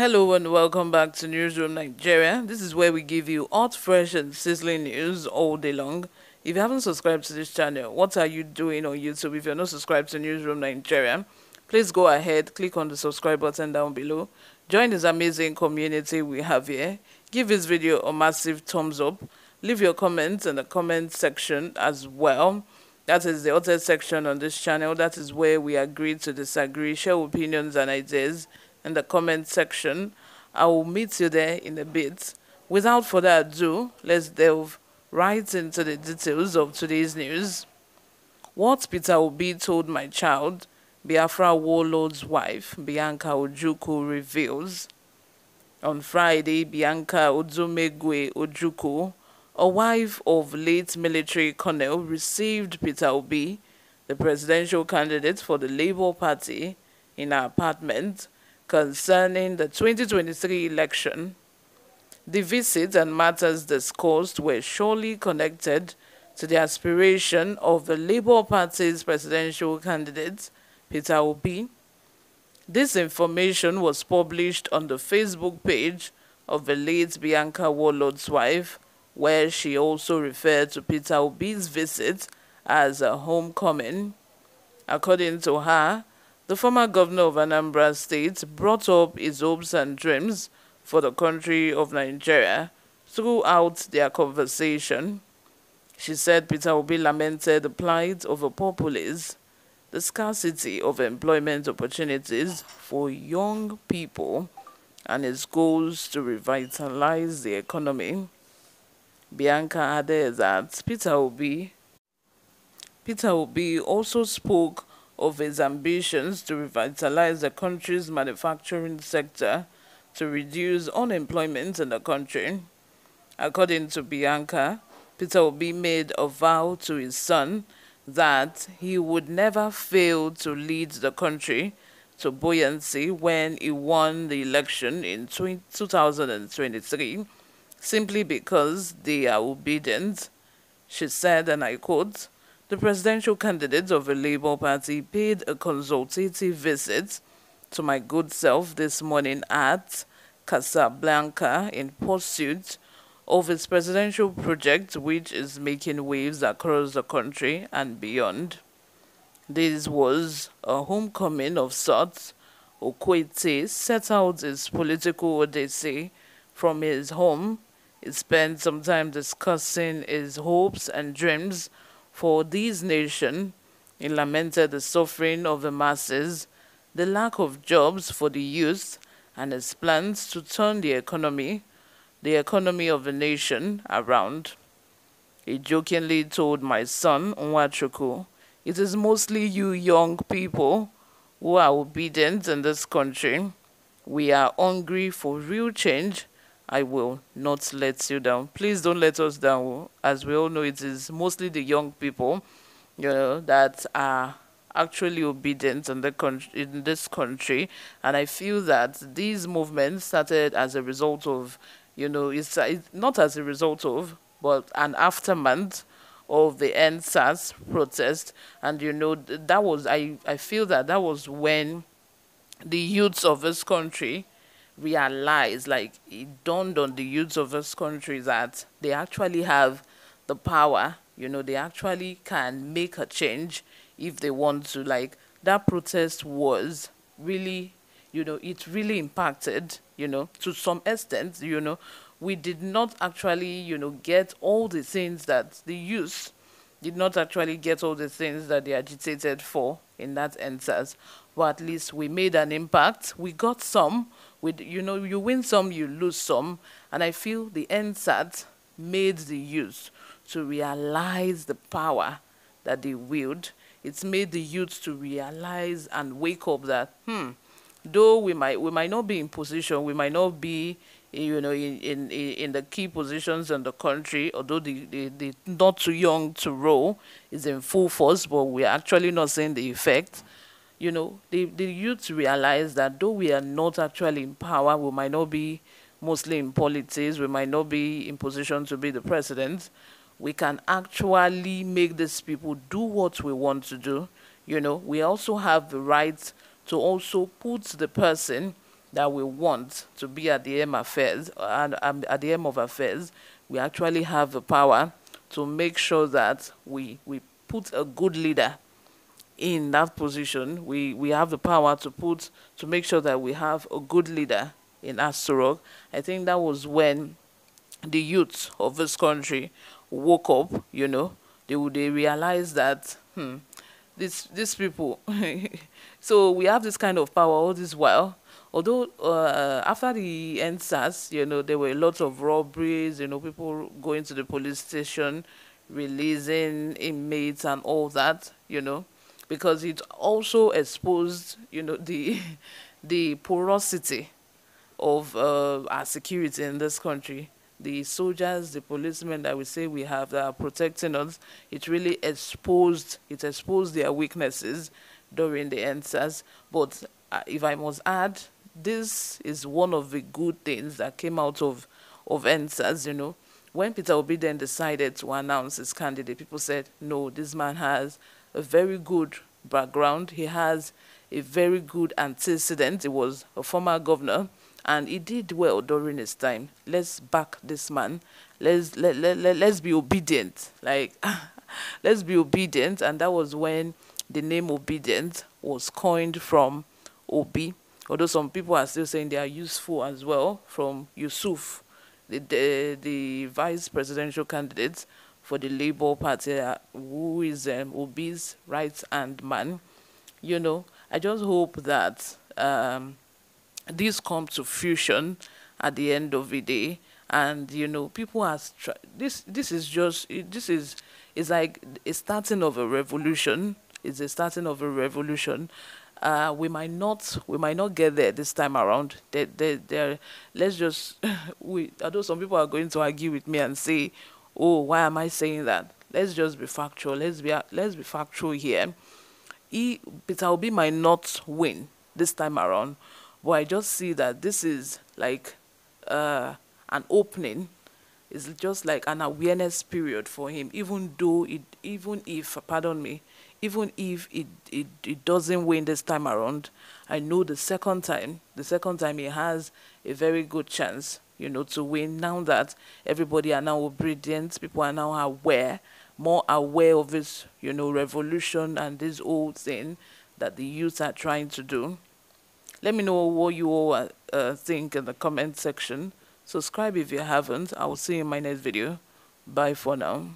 Hello and welcome back to Newsroom Nigeria. This is where we give you hot, fresh, and sizzling news all day long. If you haven't subscribed to this channel, what are you doing on YouTube? If you're not subscribed to Newsroom Nigeria, please go ahead, click on the subscribe button down below. Join this amazing community we have here. Give this video a massive thumbs up. Leave your comments in the comment section as well. That is the other section on this channel. That is where we agree to disagree, share opinions and ideas in the comment section. I will meet you there in a bit. Without further ado, let's delve right into the details of today's news. What Peter Obi told my child, Biafra warlord's wife, Bianca Ojukwu, reveals. On Friday, Bianca Odumegwu Ojukwu, a wife of late military colonel, received Peter Obi, the presidential candidate for the Labour Party, in her apartment concerning the 2023 election. The visit and matters discussed were surely connected to the aspiration of the Labour Party's presidential candidate, Peter Obi. This information was published on the Facebook page of the late Bianca Warlord's wife, where she also referred to Peter Obi's visit as a homecoming. According to her, the former governor of Anambra State brought up his hopes and dreams for the country of Nigeria throughout their conversation. She said Peter Obi lamented the plight of the populace, the scarcity of employment opportunities for young people, and his goals to revitalize the economy. Bianca added that Peter Obi Peter Obi also spoke of his ambitions to revitalize the country's manufacturing sector to reduce unemployment in the country. According to Bianca, Peter Obi made a vow to his son that he would never fail to lead the country to buoyancy when he won the election in 2023 simply because they are obedient. She said, and I quote, the presidential candidate of the Labour Party paid a consultative visit to my good self this morning at Casablanca in pursuit of his presidential project, which is making waves across the country and beyond. This was a homecoming of sorts. Okwete set out his political odyssey from his home. He spent some time discussing his hopes and dreams for these nations, he lamented the suffering of the masses, the lack of jobs for the youth, and his plans to turn the economy, the economy of the nation, around. He jokingly told my son, Nwachukwu, it is mostly you young people who are obedient in this country. We are hungry for real change I will not let you down. Please don't let us down. Oh. As we all know, it is mostly the young people, you know, that are actually obedient in the in this country, and I feel that these movements started as a result of, you know, it's, it's not as a result of, but an aftermath of the EndSARS protest, and you know that was I I feel that that was when the youths of this country realize, like it dawned on the youths of this country that they actually have the power, you know, they actually can make a change if they want to. Like that protest was really, you know, it really impacted, you know, to some extent, you know, we did not actually, you know, get all the things that the youth did not actually get all the things that they agitated for in that EndSARS. But at least we made an impact. We got some, with you know you win some you lose some. And i feel the EndSARS made the youth to realize the power that they wield. It's made the youth to realize and wake up that hmm though we might we might not be in position we might not be you know in in in the key positions in the country although the, the, the not too young to roll is in full force but we're actually not seeing the effect you know, the, the youth realize that though we are not actually in power, we might not be mostly in politics, we might not be in position to be the president, we can actually make these people do what we want to do. You know, we also have the right to also put the person that we want to be at the M affairs and um, at the M of affairs, we actually have the power to make sure that we we put a good leader in that position. We we have the power to put to make sure that we have a good leader in Aso I think that was when the youth of this country woke up. You know, they they realized that hmm, these these people. so we have this kind of power all this while although uh, after the EndSARS, you know, there were lots of robberies, you know, people going to the police station, releasing inmates and all that, you know, because it also exposed, you know, the the porosity of uh, our security in this country. The soldiers, the policemen that we say we have that are protecting us, it really exposed, it exposed their weaknesses during the EndSARS. But uh, if I must add, this is one of the good things that came out of of EndSARS, you know. When Peter Obi then decided to announce his candidate, people said, no, this man has a very good background. He has a very good antecedent. He was a former governor and he did well during his time. Let's back this man. Let's let, let, let, let's be obedient. Like let's be obedient and that was when the name obedient was coined from Obi although some people are still saying they are useful as well, from Yusuf, the, the, the vice presidential candidate for the Labour Party, uh, who is um, Obi's right hand man. You know, I just hope that um, this comes to fruition at the end of the day. And you know, people are this. This is just this is is like a starting of a revolution. It's a starting of a revolution uh, we might not we might not get there this time around. They, they, let's just we. Although some people are going to argue with me and say, "Oh, why am I saying that?" Let's just be factual. Let's be let's be factual here. He, Peter Obi might not win this time around, but I just see that this is like uh, an opening. It's just like an awareness period for him, even though it, even if, pardon me, even if it, it, it doesn't win this time around, I know the second time, the second time he has a very good chance, you know, to win. Now that everybody are now obedient, people are now aware, more aware of this, you know, revolution and this old thing that the youth are trying to do. Let me know what you all uh, uh, think in the comment section. Subscribe if you haven't. I will see you in my next video. Bye for now.